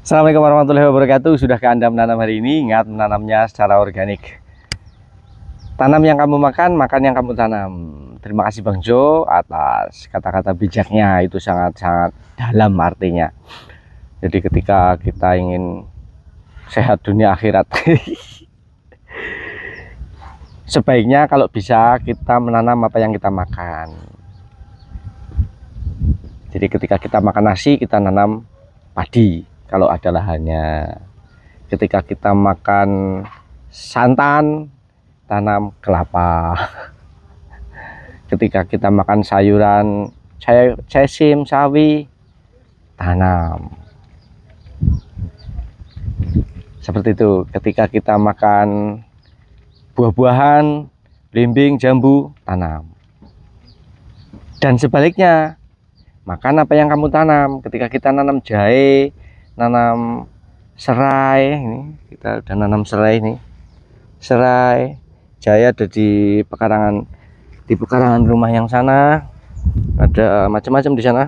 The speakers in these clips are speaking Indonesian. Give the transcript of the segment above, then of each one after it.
Assalamualaikum warahmatullahi wabarakatuh. Sudahkah Anda menanam hari ini? Ingat menanamnya secara organik. Tanam yang kamu makan, makan yang kamu tanam. Terima kasih Bang Jo atas kata-kata bijaknya. Itu sangat-sangat dalam artinya. Jadi ketika kita ingin sehat dunia akhirat. Sebaiknya kalau bisa kita menanam apa yang kita makan. Jadi ketika kita makan nasi, kita nanam padi kalau ada lahannya. Ketika kita makan santan, tanam kelapa. Ketika kita makan sayuran cesim, sawi, tanam. Seperti itu. Ketika kita makan buah-buahan, blimbing, jambu, tanam. Dan sebaliknya, makan apa yang kamu tanam. Ketika kita nanam jahe, nanam serai ini. Kita udah nanam serai ini. Serai. Jaya ada di pekarangan di pekarangan rumah yang sana. Ada macam-macam di sana.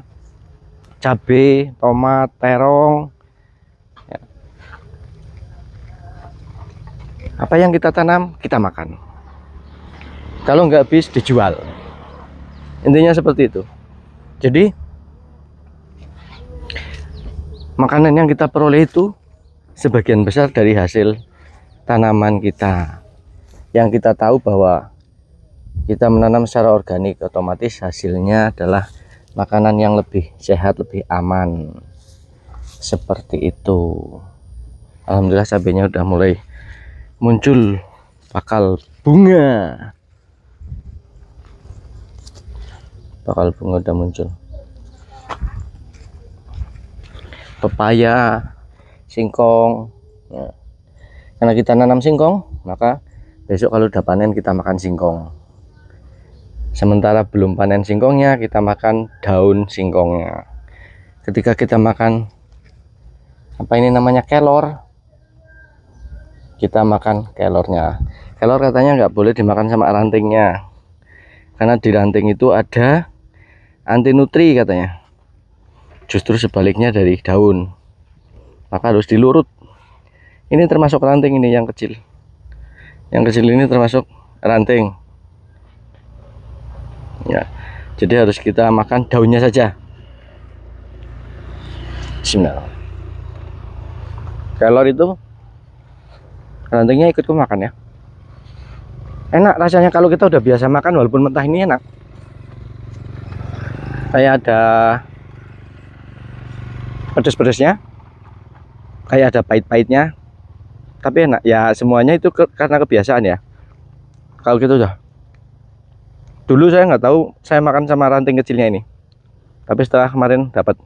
Cabai tomat terong. Ya. apa yang kita tanam kita makan. Kalau nggak habis dijual. Intinya seperti itu. Jadi makanan yang kita peroleh itu sebagian besar dari hasil tanaman kita. Yang kita tahu bahwa kita menanam secara organik otomatis hasilnya adalah makanan yang lebih sehat lebih aman. Seperti itu. Alhamdulillah cabenya udah mulai muncul bakal bunga. Bakal bunga udah muncul pepaya, singkong. Ya. Karena kita nanam singkong, maka besok kalau udah panen kita makan singkong. Sementara belum panen singkongnya, kita makan daun singkongnya. Ketika kita makan apa ini namanya kelor, kita makan kelornya. Kelor katanya nggak boleh dimakan sama rantingnya, karena di ranting itu ada anti nutri katanya justru sebaliknya dari daun. Maka harus dilurut. Ini termasuk ranting ini yang kecil. Yang kecil ini termasuk ranting. Ya jadi harus kita makan daunnya saja. Bismillah. Kelor itu rantingnya ikut makan ya. Enak rasanya kalau kita udah biasa makan walaupun mentah ini enak. Kayak ada pedes-pedesnya kayak ada pahit-pahitnya. Tapi enak ya semuanya itu ke, karena kebiasaan ya. Kalau gitu udah. Dulu saya nggak tahu saya makan sama ranting kecilnya ini. Tapi setelah kemarin dapat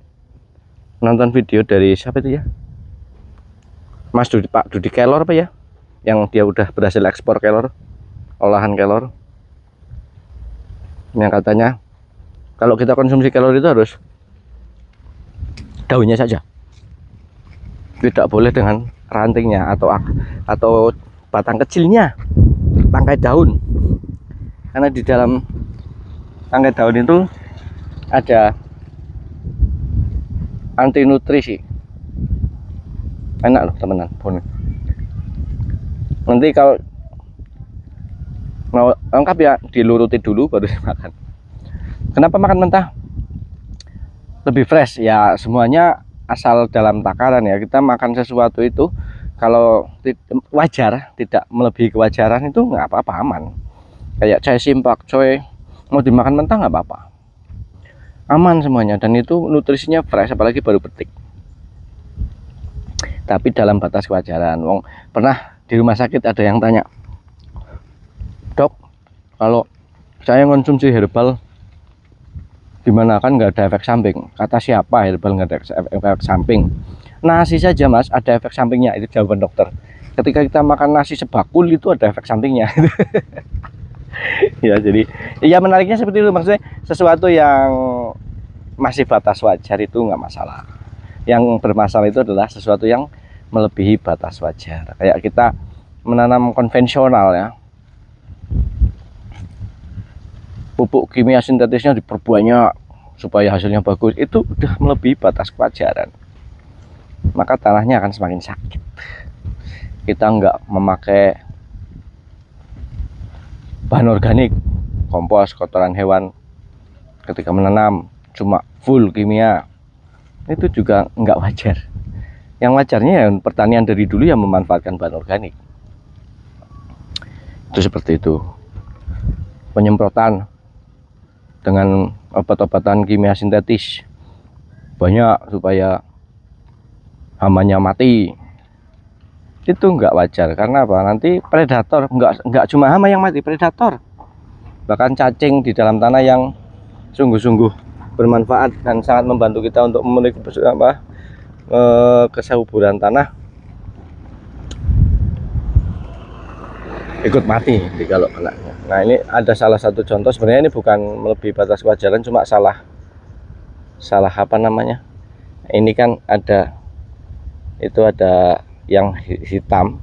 nonton video dari siapa itu ya? Mas Dudi Pak Dudi Kelor apa ya? Yang dia udah berhasil ekspor kelor olahan kelor. Yang katanya kalau kita konsumsi kelor itu harus daunnya saja. Tidak boleh dengan rantingnya atau atau batang kecilnya. Tangkai daun. Karena di dalam tangkai daun itu ada anti nutrisi enak loh teman-teman nanti kalau mau lengkap ya diluruti dulu baru dimakan kenapa makan mentah lebih fresh. Ya semuanya asal dalam takaran ya. Kita makan sesuatu itu kalau wajar tidak melebihi kewajaran itu nggak apa-apa aman. Kayak cai simpak coy. Mau dimakan mentah nggak apa-apa. Aman semuanya dan itu nutrisinya fresh apalagi baru petik. Tapi dalam batas kewajaran. Wong pernah di rumah sakit ada yang tanya dok kalau saya konsumsi herbal gimana? Kan nggak ada efek samping. Kata siapa? Herbal nggak ada efek, samping. Nasi saja mas. Ada efek sampingnya. Itu jawaban dokter. Ketika kita makan nasi sebakul itu ada efek sampingnya. Ya jadi ya menariknya seperti itu. Maksudnya sesuatu yang masih batas wajar itu nggak masalah. Yang bermasalah itu adalah sesuatu yang melebihi batas wajar. Kayak kita menanam konvensional ya pupuk kimia sintetisnya diperbanyak supaya hasilnya bagus itu udah melebihi batas kewajaran. Maka tanahnya akan semakin sakit. Kita nggak memakai bahan organik kompos kotoran hewan ketika menanam cuma full kimia. Itu juga nggak wajar. Yang wajarnya ya pertanian dari dulu yang memanfaatkan bahan organik. Itu seperti itu. Penyemprotan dengan obat-obatan kimia sintetis. Banyak supaya hamanya mati. Itu enggak wajar. Karena apa? Nanti predator enggak enggak cuma hama yang mati predator. Bahkan cacing di dalam tanah yang sungguh-sungguh bermanfaat dan sangat membantu kita untuk memenuhi apa eh, kesuburan tanah ikut mati. Kalau kena. Nah ini ada salah satu contoh. Sebenarnya ini bukan melebihi batas kewajaran cuma salah salah apa namanya? Ini kan ada itu ada yang hitam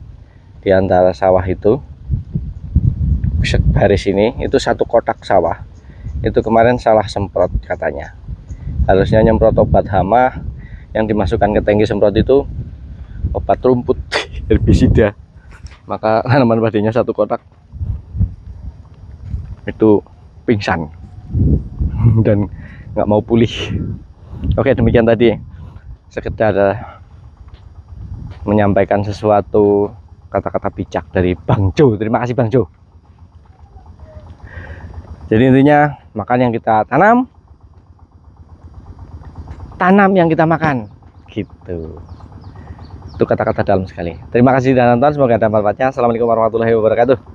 di antara sawah itu. Baris ini itu satu kotak sawah. Itu kemarin salah semprot katanya. Harusnya nyemprot obat hama yang dimasukkan ke tangki semprot itu obat rumput. Herbisida maka tanaman padinya satu kotak. Itu pingsan. Dan nggak mau pulih. Oke demikian tadi. Sekedar menyampaikan sesuatu kata-kata bijak dari Bang Jo. Terima kasih Bang Jo. Jadi intinya makan yang kita tanam tanam yang kita makan. Gitu itu kata-kata dalam sekali. Terima kasih sudah nonton. Semoga ada manfaatnya. Assalamualaikum warahmatullahi wabarakatuh